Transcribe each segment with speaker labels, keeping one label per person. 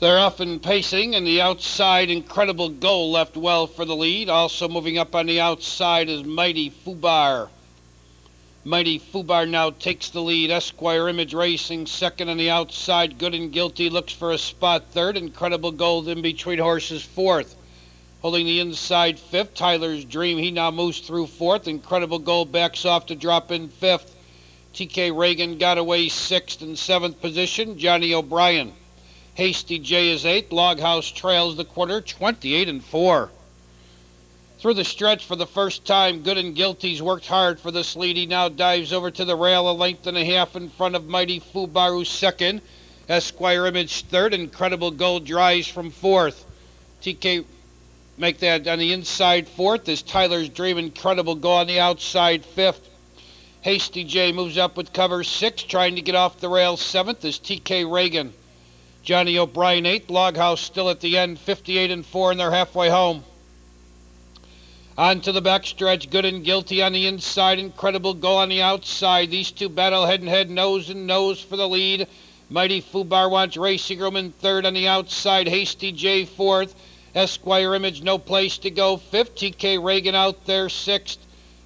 Speaker 1: They're off pacing, and the outside Incredible Gold left well for the lead. Also moving up on the outside is Mighty Fubar. Mighty Fubar now takes the lead. Esquire Image Racing second on the outside. Good and Guilty looks for a spot third. Incredible Gold in between horses fourth. Holding the inside fifth. Tyler's Dream. He now moves through fourth. Incredible Gold backs off to drop in fifth. TK Reagan got away sixth and seventh position. Johnny O'Brien Hasty J is eighth. Loghouse trails the quarter, 28 and 4. Through the stretch for the first time, Good and Guilty's worked hard for this lead. He now dives over to the rail a length and a half in front of Mighty Fubaru second. Esquire Image third. Incredible Gold dries from fourth. TK make that on the inside fourth as Tyler's Dream Incredible Gold on the outside fifth. Hasty J moves up with cover six, trying to get off the rail seventh as TK Reagan. Johnny O'Brien, eighth. Loghouse still at the end, 58 and 4, and they're halfway home. On to the backstretch, good and guilty on the inside, Incredible Gold on the outside. These two battle head and head, nose and nose for the lead. Mighty Fubar wants Racing Room in third on the outside, Hasty J fourth. Esquire Image, no place to go. 50K Reagan out there, sixth.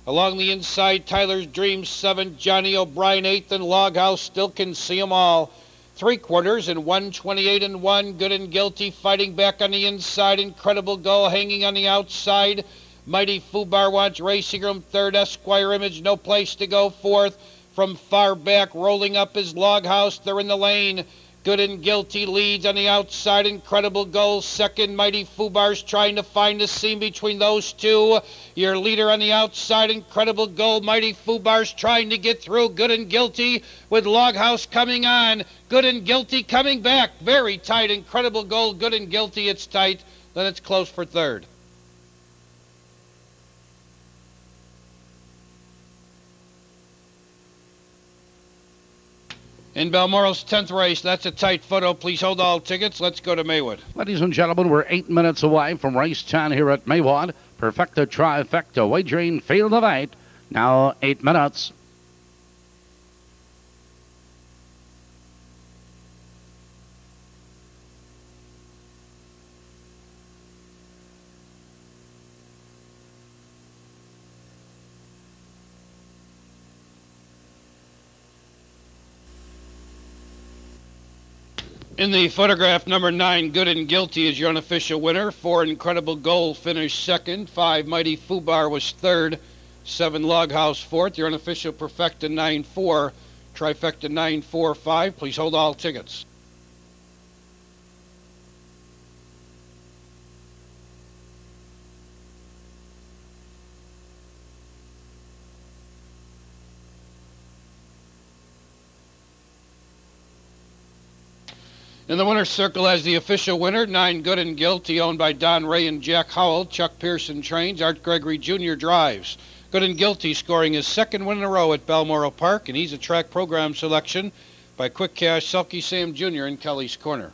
Speaker 1: Along the inside, Tyler's Dream seventh, Johnny O'Brien eighth, and Loghouse still can see them all three quarters and 128 and 1. Good and guilty fighting back on the inside. Incredible Gold hanging on the outside. Mighty Fubar wants Racing Room third. Esquire Image, no place to go fourth. From far back, rolling up his loghouse. They're in the lane. Good and guilty leads on the outside. Incredible Gold. Second, Mighty Fubar's trying to find the seam between those two. Your leader on the outside. Incredible Gold. Mighty Fubar's trying to get through. Good and guilty with Loghouse coming on. Good and guilty coming back. Very tight. Incredible Gold. Good and guilty. It's tight. Then it's close for third. In Balmoral's 10th race, that's a tight photo. Please hold all tickets. Let's go to Maywood.
Speaker 2: Ladies and gentlemen, we're eight minutes away from race 10 here at Maywood. Perfecta trifecta wagering field of eight. Now eight minutes.
Speaker 1: In the photograph, number nine, Good and Guilty is your unofficial winner. Four, Incredible Gold finished second. Five, Mighty Fubar was third. Seven, Loghouse fourth. Your unofficial Perfecta 9 4. Trifecta 945. Please hold all tickets. In the winner's circle as the official winner, Nine Good and Guilty, owned by Don Ray and Jack Howell. Chuck Pearson trains. Art Gregory Jr. drives. Good and Guilty scoring his second win in a row at Balmoral Park, and he's a track program selection by Quick Cash Sulky Sam Jr. in Kelly's Corner.